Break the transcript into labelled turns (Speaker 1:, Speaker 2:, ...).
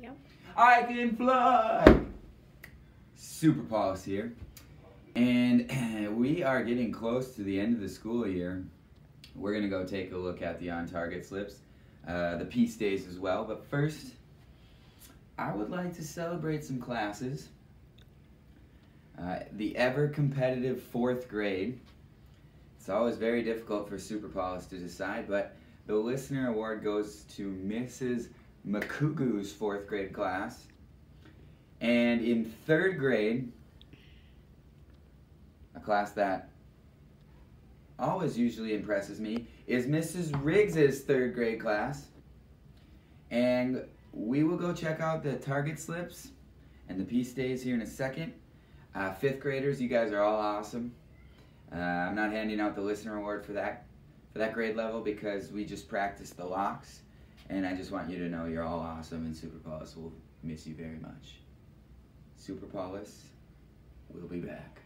Speaker 1: Yep.
Speaker 2: I can fly. Super Paulus here. And we are getting close to the end of the school year. We're going to go take a look at the on target slips, uh, the Peace Days as well. But first, I would like to celebrate some classes. Uh, the ever competitive fourth grade. It's always very difficult for Super Paulus to decide, but the listener award goes to Mrs. Makugu's fourth grade class. And in third grade, a class that always usually impresses me is Mrs. Riggs's third grade class. And we will go check out the target slips and the peace days here in a second. Uh, fifth graders, you guys are all awesome. Uh, I'm not handing out the listener award for that for that grade level because we just practiced the locks, and I just want you to know you're all awesome, and Super Paulus will miss you very much. Super Paulus, we'll be back.